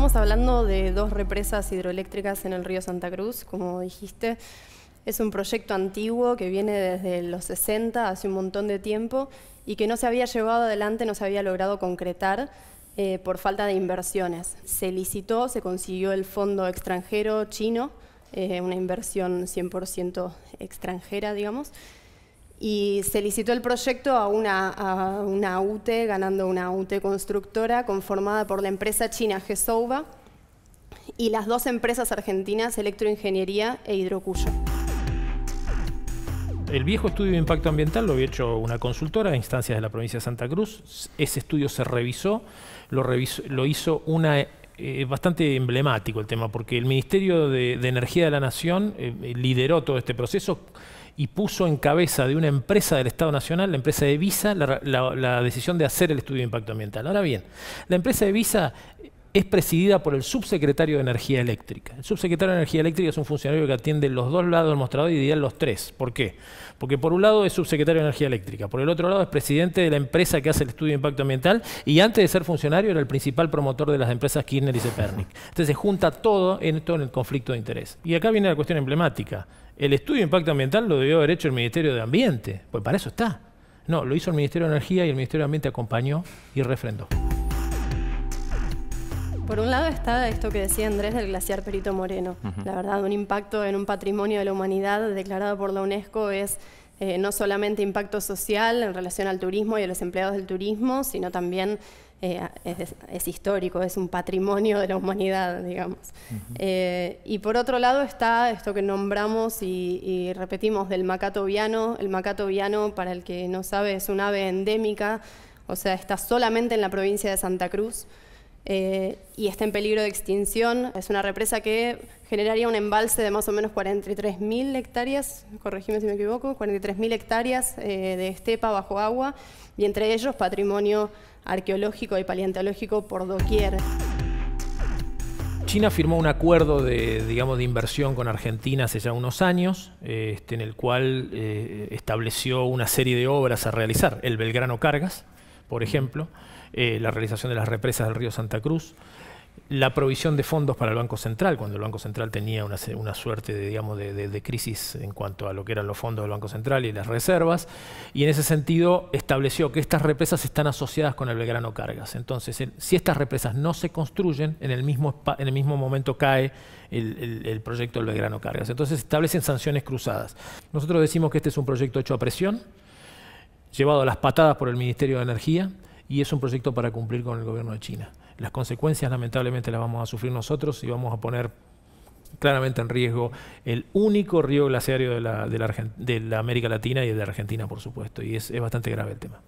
estamos hablando de dos represas hidroeléctricas en el río Santa Cruz, como dijiste. Es un proyecto antiguo que viene desde los 60, hace un montón de tiempo, y que no se había llevado adelante, no se había logrado concretar eh, por falta de inversiones. Se licitó, se consiguió el fondo extranjero chino, eh, una inversión 100% extranjera, digamos, y se licitó el proyecto a una, a una UTE, ganando una UTE constructora conformada por la empresa china GESOVA y las dos empresas argentinas Electroingeniería e Hidrocuyo. El viejo estudio de impacto ambiental lo había hecho una consultora a instancias de la provincia de Santa Cruz. Ese estudio se revisó, lo, lo hizo una eh, bastante emblemático el tema, porque el Ministerio de, Energía de la Nación eh, lideró todo este proceso y puso en cabeza de una empresa del Estado Nacional, la empresa de Visa, la, decisión de hacer el estudio de impacto ambiental. Ahora bien, la empresa de Visa es presidida por el subsecretario de Energía Eléctrica. El subsecretario de Energía Eléctrica es un funcionario que atiende los dos lados del mostrador y diría los tres. ¿Por qué? Porque por un lado es subsecretario de Energía Eléctritica, por el otro lado es presidente de la empresa que hace el estudio de impacto ambiental y antes de ser funcionario era el principal promotor de las empresas Kirchner y Zepernik. Entonces se junta todo en, todo en el conflicto de interés. Y acá viene la cuestión emblemática. El estudio de impacto ambiental lo debió haber hecho el Ministerio de Ambiente, pues para eso está. No, lo hizo el Ministerio de Energía y el Ministerio de Ambiente acompañó y refrendó. Por un lado está esto que decía Andrés del glaciar Perito Moreno. La verdad, un impacto en un patrimonio de la humanidad declarado por la UNESCO es eh, no solamente impacto social en relación al turismo y a los empleados del turismo, sino también eh, es, histórico, es un patrimonio de la humanidad, digamos. Eh, y por otro lado está esto que nombramos y, y, repetimos del macato viano. El macato viano, para el que no sabe, es un ave endémica, o sea, está solamente en la provincia de Santa Cruz. Eh, y está en peligro de extinción. Es una represa que generaría un embalse de más o menos 43.000 hectáreas, corregime si me equivoco, 43.000 hectáreas eh, de estepa bajo agua y entre ellos patrimonio arqueológico y paleontológico por doquier. China firmó un acuerdo de, digamos, de inversión con Argentina hace ya unos años, este, en el cual eh, estableció una serie de obras a realizar. El Belgrano Cargas, por ejemplo, eh, la realización de las represas del río Santa Cruz, la provisión de fondos para el Banco Central, cuando el Banco Central tenía una, suerte de, digamos, de, crisis en cuanto a lo que eran los fondos del Banco Central y las reservas, y en ese sentido estableció que estas represas están asociadas con el Belgrano Cargas. Entonces, si estas represas no se construyen, en el mismo, en el mismo momento cae el, el proyecto del Belgrano Cargas. Entonces, establecen sanciones cruzadas. Nosotros decimos que este es un proyecto hecho a presión, llevado a las patadas por el Ministerio de Energía, y es un proyecto para cumplir con el gobierno de China. Las consecuencias lamentablemente las vamos a sufrir nosotros y vamos a poner claramente en riesgo el único río glaciario de la, de la, América Latina y de Argentina, por supuesto, y es bastante grave el tema.